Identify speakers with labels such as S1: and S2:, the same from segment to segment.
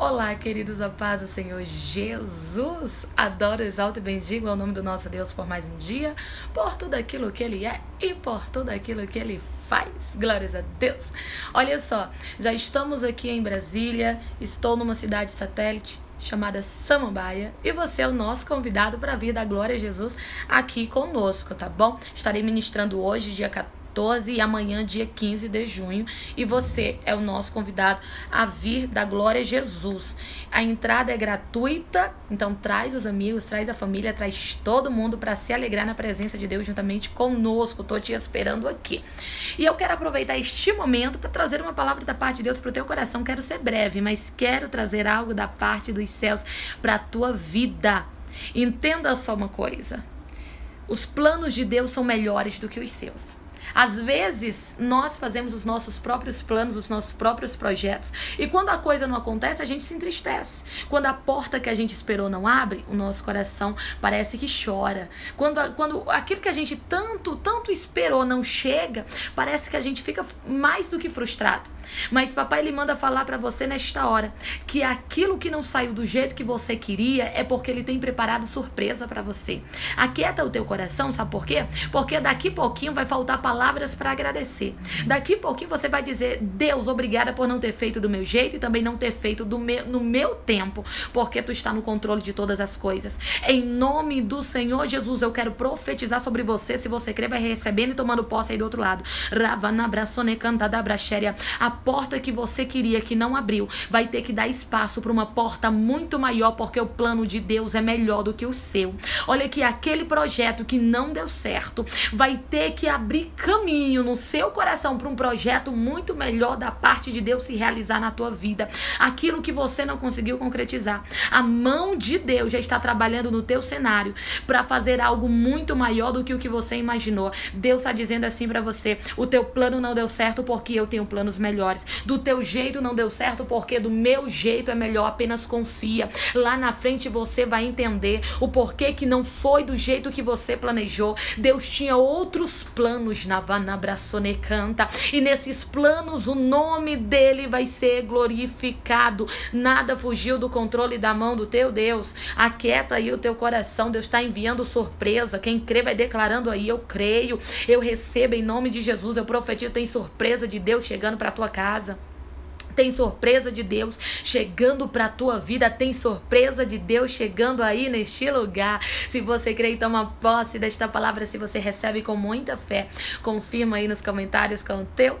S1: Olá, queridos, a paz do Senhor Jesus. Adoro, exalto e bendigo ao nome do nosso Deus por mais um dia, por tudo aquilo que Ele é e por tudo aquilo que Ele faz. Glórias a Deus. Olha só, já estamos aqui em Brasília, estou numa cidade satélite chamada Samambaia e você é o nosso convidado para vir da Glória a Jesus aqui conosco, tá bom? Estarei ministrando hoje, dia 14 14 e amanhã, dia 15 de junho. E você é o nosso convidado a vir da Glória Jesus. A entrada é gratuita, então traz os amigos, traz a família, traz todo mundo para se alegrar na presença de Deus juntamente conosco. Tô te esperando aqui. E eu quero aproveitar este momento para trazer uma palavra da parte de Deus para o teu coração. Quero ser breve, mas quero trazer algo da parte dos céus para a tua vida. Entenda só uma coisa. Os planos de Deus são melhores do que os seus. Às vezes, nós fazemos os nossos próprios planos, os nossos próprios projetos, e quando a coisa não acontece, a gente se entristece. Quando a porta que a gente esperou não abre, o nosso coração parece que chora. Quando, quando aquilo que a gente tanto, tanto esperou não chega, parece que a gente fica mais do que frustrado. Mas papai ele manda falar para você nesta hora que aquilo que não saiu do jeito que você queria é porque ele tem preparado surpresa para você. Aquieta o teu coração, sabe por quê? Porque daqui pouquinho vai faltar palavras para agradecer. Daqui a pouquinho você vai dizer: Deus, obrigada por não ter feito do meu jeito e também não ter feito do meu, no meu tempo, porque tu está no controle de todas as coisas. Em nome do Senhor Jesus, eu quero profetizar sobre você. Se você crer, vai recebendo e tomando posse aí do outro lado. A porta que você queria que não abriu, vai ter que dar espaço para uma porta muito maior, porque o plano de Deus é melhor do que o seu. Olha que aquele projeto que não deu certo vai ter que abrir caminho no seu coração para um projeto muito melhor da parte de Deus se realizar na tua vida. Aquilo que você não conseguiu concretizar. A mão de Deus já está trabalhando no teu cenário para fazer algo muito maior do que o que você imaginou. Deus está dizendo assim para você: o teu plano não deu certo porque eu tenho planos melhores. Do teu jeito não deu certo porque do meu jeito é melhor. Apenas confia. Lá na frente você vai entender o porquê que não foi do jeito que você planejou. Deus tinha outros planos na Navanabraçone canta. E nesses planos o nome dele vai ser glorificado. Nada fugiu do controle da mão do teu Deus. Aquieta aí o teu coração. Deus está enviando surpresa. Quem crê vai declarando aí: Eu creio, eu recebo em nome de Jesus. Eu profetizo: tem surpresa de Deus chegando para tua casa. Tem surpresa de Deus chegando para tua vida, tem surpresa de Deus chegando aí neste lugar. Se você crê e toma posse desta palavra, se você recebe com muita fé, confirma aí nos comentários com o teu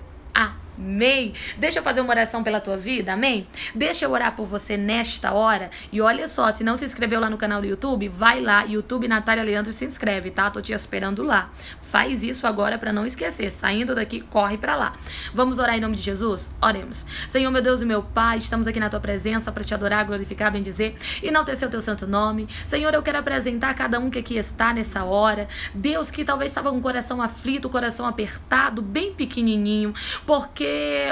S1: amém. Deixa eu fazer uma oração pela tua vida, amém? Deixa eu orar por você nesta hora. E olha só, se não se inscreveu lá no canal do YouTube, vai lá, YouTube Natália Leandro se inscreve, tá? Tô te esperando lá. Faz isso agora para não esquecer. Saindo daqui, corre para lá. Vamos orar em nome de Jesus? Oremos. Senhor, meu Deus e meu Pai, estamos aqui na tua presença para te adorar, glorificar, bendizer e enaltecer o teu santo nome. Senhor, eu quero apresentar cada um que aqui está nessa hora. Deus que talvez estava com o coração aflito, coração apertado, bem pequenininho, porque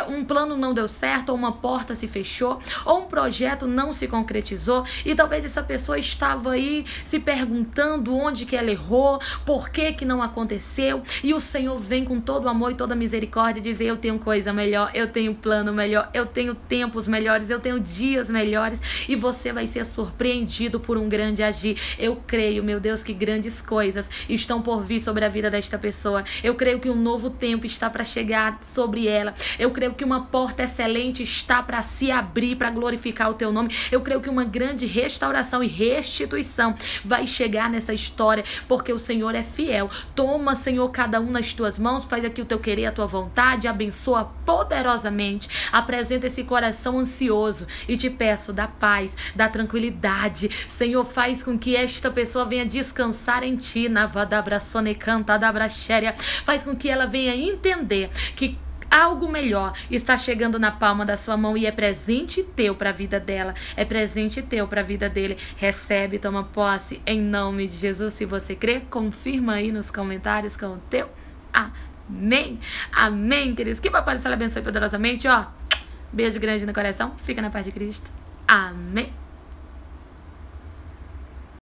S1: um plano não deu certo, ou uma porta se fechou, ou um projeto não se concretizou, e talvez essa pessoa estava aí se perguntando onde que ela errou, por que que não aconteceu, e o Senhor vem com todo o amor e toda a misericórdia dizer: Eu tenho coisa melhor, eu tenho plano melhor, eu tenho tempos melhores, eu tenho dias melhores, e você vai ser surpreendido por um grande agir. Eu creio, meu Deus, que grandes coisas estão por vir sobre a vida desta pessoa. Eu creio que um novo tempo está para chegar sobre ela. Eu creio que uma porta excelente está para se abrir para glorificar o teu nome. Eu creio que uma grande restauração e restituição vai chegar nessa história, porque o Senhor é fiel. Toma, Senhor, cada um nas tuas mãos, faz aqui o teu querer, a tua vontade, abençoa poderosamente. Apresenta esse coração ansioso e te peço da paz, da tranquilidade. Senhor, faz com que esta pessoa venha descansar em ti, na Vadabraçone canta Faz com que ela venha entender que algo melhor está chegando na palma da sua mão e é presente teu para a vida dela, é presente teu para a vida dele. Recebe, toma posse em nome de Jesus. Se você crê, confirma aí nos comentários com o teu amém. Amém, queridos. Que papai do céu abençoe poderosamente, ó. Beijo grande no coração. Fica na paz de Cristo. Amém.